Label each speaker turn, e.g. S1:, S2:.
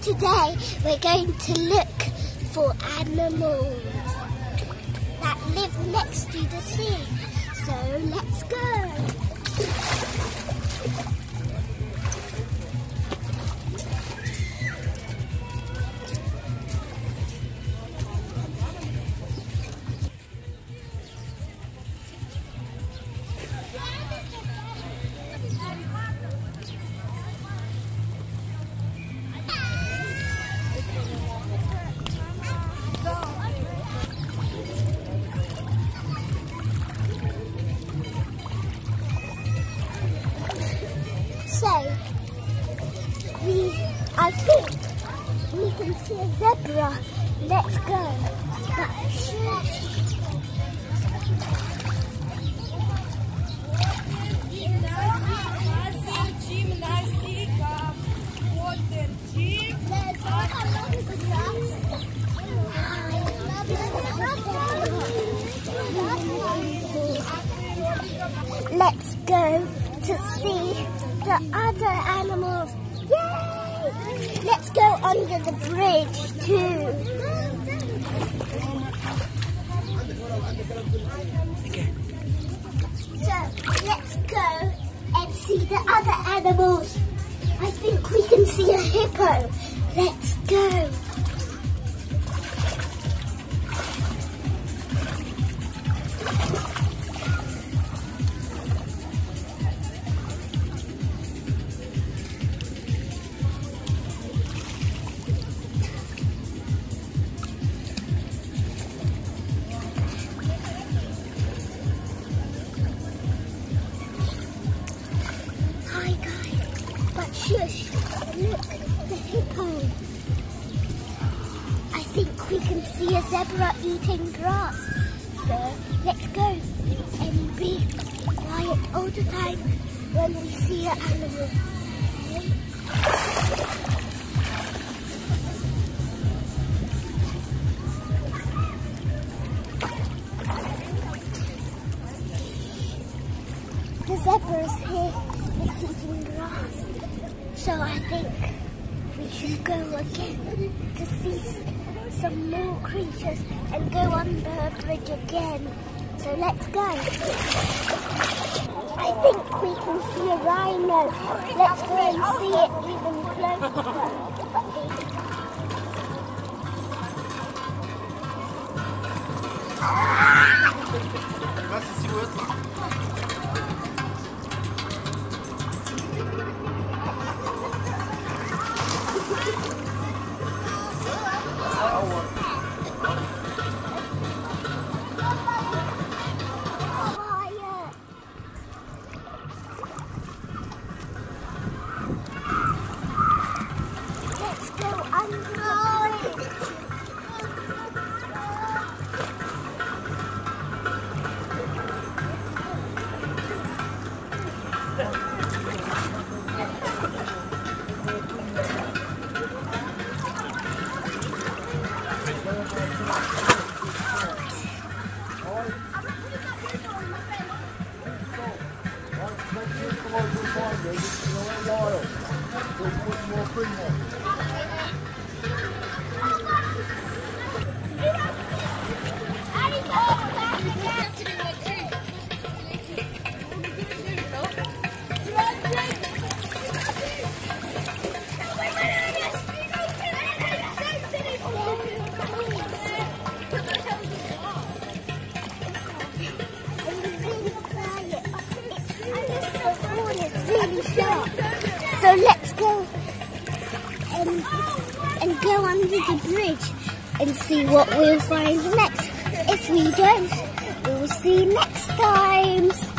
S1: today we're going to look for animals that live next to the sea. So let's go. say we, I think we can see a zebra. Let's go. But Let's go to see the other animals. Yay! Let's go under the bridge too. So let's go and see the other animals. I think we can see a hippo. Let's go. Shush, look, the hippo. I think we can see a zebra eating grass. So let's go and be quiet all the time when we see an animal. The zebra's here, it's eating grass. So I think we should go again to see some more creatures and go under the bridge again. So let's go. I think we can see a rhino. Let's go and see it even closer.
S2: Was ist die Uhrzeit?
S1: So under the bridge and see what we'll find next. If we don't, we'll see next time.